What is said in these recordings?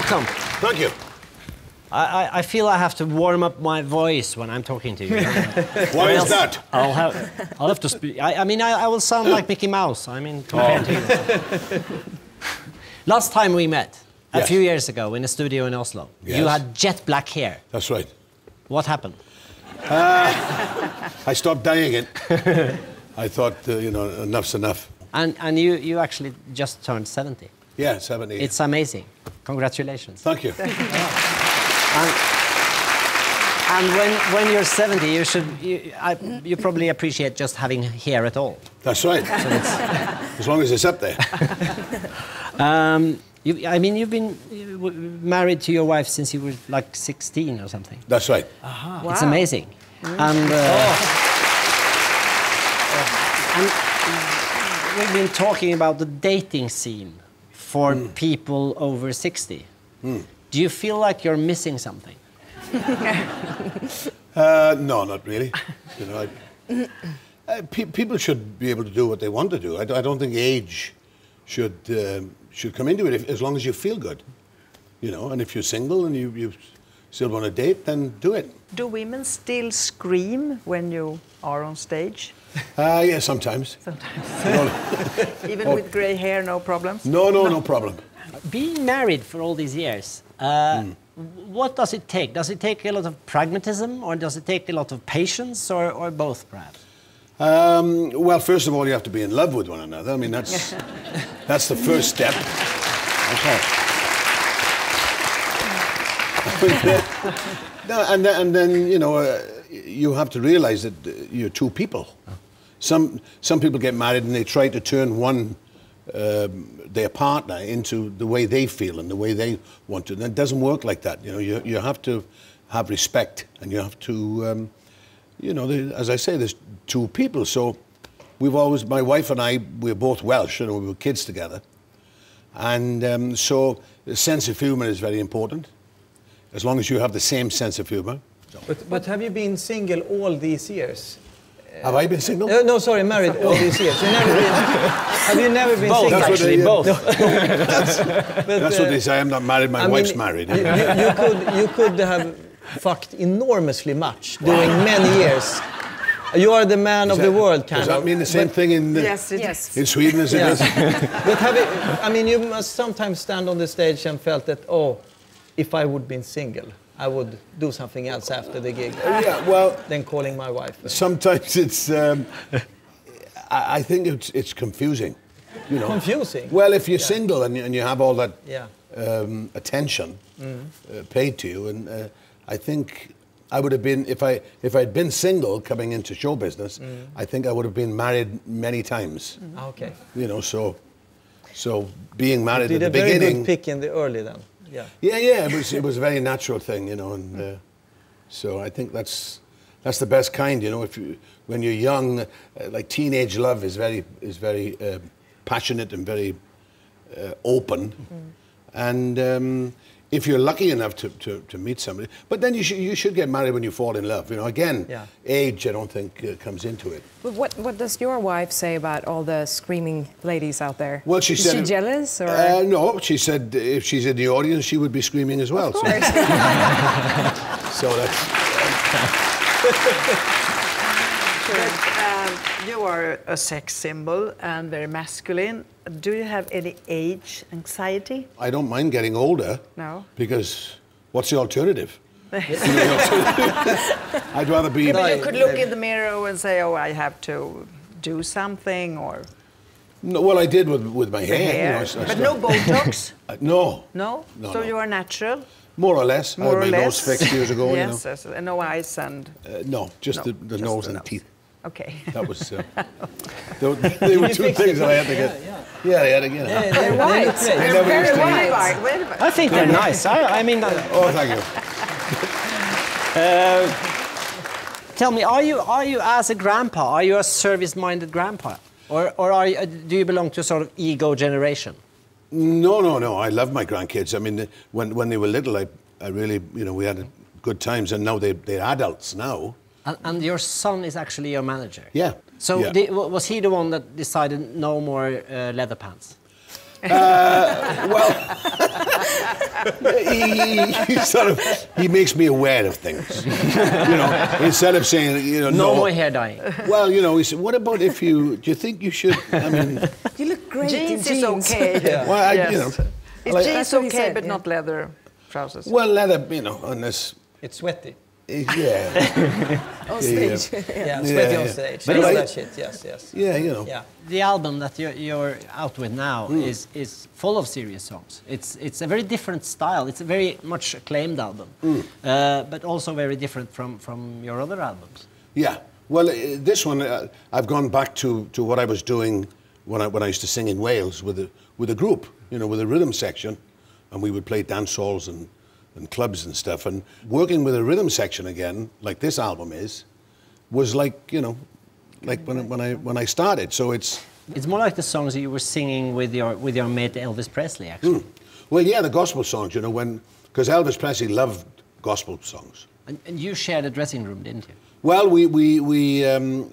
welcome. Thank you. I, I, I feel I have to warm up my voice when I'm talking to you. Why is that? I'll have, I'll have to speak. I, I mean, I, I will sound like Mickey Mouse. I mean, compared to you. Last time we met, a Yes. few years ago, in a studio in Oslo, yes. you had jet black hair. That's right. What happened? I stopped dyeing it. I thought, uh, you know, enough's enough. And, and you, you actually just turned 70. Yeah, 70. It's amazing. Congratulations. Thank you. And, and when, when you're 70, you should you, I, you probably appreciate just having hair at all. That's right. as long as it's up there. Um, you, I mean, you've been uh, married to your wife since you were like 16 or something. That's right. It's amazing. And, uh, and we've been talking about the dating scene for people over 60. Do you feel like you're missing something? Uh, no, not really. You know, I, uh, pe- people should be able to do what they want to do. I don't think age should um, should come into it if, as long as you feel good. You know, and if you're single and you, you still want to date, then do it. Do women still scream when you are on stage? Uh, yeah, sometimes. Sometimes. Even Oh. with grey hair, no problems? No, no, no problem. Being married for all these years, uh, what does it take? Does it take a lot of pragmatism or does it take a lot of patience or, or both, perhaps? Um, well, first of all, you have to be in love with one another. I mean, that's that's the first step. Okay. No, and then, and then you know uh, you have to realize that uh, you're two people. Some some people get married and they try to turn one um, their partner into the way they feel and the way they want to. And it doesn't work like that. You know, you you have to have respect and you have to, um, you know, as I say, there's two people. So we've always, my wife and I, we're both Welsh and we were kids together, and um, so the sense of humour is very important. As long as you have the same sense of humour. But, but have you been single all these years? Have I been single? Uh, no, sorry, married all these years. You never been, have you never been Both, single? That's what actually, they, uh, both. But, That's uh, what they say. I'm not married. My I wife's mean, married. You, you, you could, you could have fucked enormously much during many years. You are the man of the world, kind Does that of. mean the same But- thing in, Yes, it Yes. in Sweden as it Yeah. is? But have you, I mean, you must sometimes stand on the stage and felt that, oh, if I would been single, I would do something else after the gig yeah. Well, than calling my wife. sometimes it's. Um, I, I think it's it's confusing. You know. Confusing. Well, if you're single and you, and you have all that Yeah. um, attention Mm-hmm. uh, paid to you, and uh, I think I would have been if I if I'd been single coming into show business, Mm-hmm. I think I would have been married many times. Ah, Okay. You know, so so being married Did at a the very beginning. good pick in the early then. Yeah. Yeah, yeah, it was it was a very natural thing, you know, and uh, so I think that's that's the best kind, you know. If you when you're young, uh, like teenage love is very is very uh, passionate and very uh, open, and um, if you're lucky enough to, to, to meet somebody, but then you should you should get married when you fall in love, you know. Again, Yeah. age I don't think uh, comes into it. But what, what does your wife say about all the screaming ladies out there? Well, she Is said she jealous or? Uh, no, she said if she's in the audience, she would be screaming as well. So, so that's. But, um, you are a sex symbol and very masculine. Do you have any age anxiety? I don't mind getting older. No. Because what's the alternative? You know, the alternative- I'd rather be. But you could look in the mirror and say, "Oh, I have to do something," or No, well, I did with, with my the hair. you know, hair. I I but still- no Botox. Uh, no. No. No, so no. you are natural. More or less. More I or had my less. nose fixed years ago. yes, you know. yes, and no eyes and. Uh, no, just No, the, the just nose the and nose. teeth. Okay. That was. Uh, they, were- they were two things that I had to get. Yeah, they had to get. They're white. They never Very used to- white. white. Wait a minute. I think they're nice. I, I mean, uh, Oh, thank you. tell me, are you, are you as a grandpa, are you a service-minded grandpa? Or, or are you, uh, do you belong to a sort of ego generation? No, no, no. I love my grandkids. I mean, when when they were little, I, I really, you know, we had good times, and now they they're adults now. And, and your son is actually your manager? Yeah. So yeah. the, was he the one that decided no more uh, leather pants? well, he, he sort of he makes me aware of things. you know, instead of saying you know No more hair dyeing. Well, you know, he said, "What about if you? Do you think you should? I mean, You look great Jeans in is jeans. okay. well, I, Yes. you know, Is like- jeans That's what he okay, said, but yeah. not leather trousers? well, leather, you know, unless It's sweaty. Yeah, On stage. Yeah, Yeah, sweaty on yeah. stage. But I know I- that shit. Yes, yes. yeah, you know, Yeah. The album that you're, you're out with now is, is full of serious songs. It's, it's a very different style. It's a very much acclaimed album, uh, but also very different from, from your other albums. yeah. Well, uh, this one, uh, I've gone back to, to what I was doing when I when I used to sing in Wales with a with a group, you know, with a rhythm section, and we would play dance halls and and clubs and stuff. And working with a rhythm section again, like this album is, was like you know, like when I- when I when I started. So it's It's more like the songs that you were singing with your, with your mate Elvis Presley, actually. Well, yeah, the gospel songs, you know, when because Elvis Presley loved gospel songs. And, and you shared a dressing room, didn't you? Well, we we we um,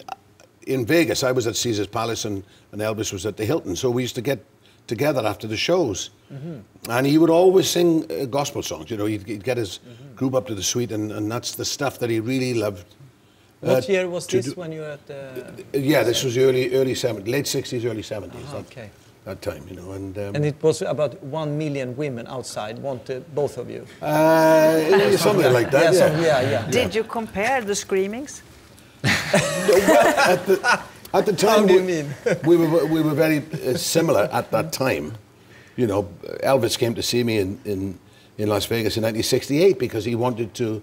in Vegas. I was at Caesar's Palace, and, and Elvis was at the Hilton. So we used to get together after the shows, and he would always sing uh, gospel songs. You know, he'd, he'd get his group up to the suite, and, and that's the stuff that he really loved. What uh, year was this do- when you were at the... Yeah, this was early early 70s, late 60s, early 70s. that, okay. That time, you know, and. Um, And it was about one million women outside wanted both of you. uh, something like that. yeah, yeah. some- yeah, yeah. Did you compare the screamings? well, at the, at the time, How do you we, mean? we were we were very uh, similar at that time. You know, Elvis came to see me in, in, in Las Vegas in 1968 because he wanted to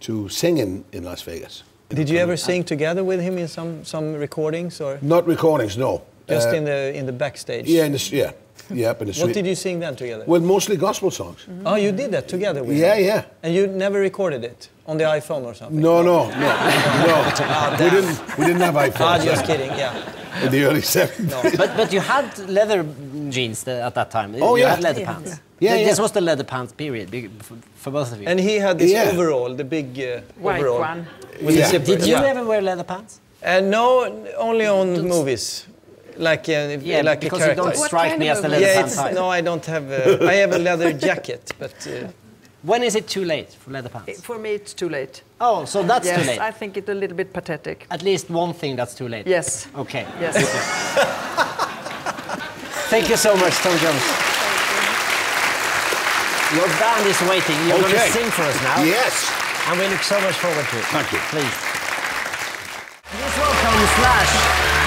to sing in, in Las Vegas. Did you ever sing together with him in some, some recordings or Not recordings, no. just Uh, in the in the backstage? yeah, in the, yeah, yeah, up in the What did you sing then together? Well, mostly gospel songs. Oh, you did that together with Yeah, him? yeah. And you never recorded it on the iPhone or something? No, no, no, no. we didn't. We didn't have Ah, iPhones just kidding. Yeah. in the early 70s. No. But, but you had leather jeans the, at that time. Oh, you yeah. had leather Yeah. pants. Yeah, Th- This was the leather pants period for, for both of you. And he had this Yeah. overall, the big uh, White overall. one. With Yeah. the zipper. Did you yeah. ever wear leather pants? Uh, no, only on movies. Like, uh, Yeah, like because a you don't What strike me as the a- leather yeah, pants type. no, I don't have. Uh, I have a leather jacket, but uh, When is it too late for leather pants? For me, it's too late. Oh, so that's yes, too late. I think it's a little bit pathetic. At least one thing that's too late. Yes. Okay. Yes. Thank you so much, Tom Jones. Your band is waiting. You're going to sing for us now. Yes. And we look so much forward to it. Thank you. Please. Please welcome Slash.